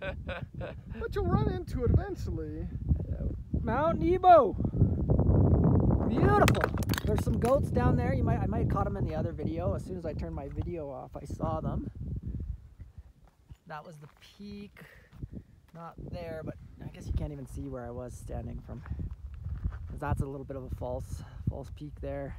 but you'll run into it eventually. Mount Nebo. Beautiful. There's some goats down there. You might I might have caught them in the other video. As soon as I turned my video off, I saw them. That was the peak. Not there, but I guess you can't even see where I was standing from. Cause that's a little bit of a false false peak there.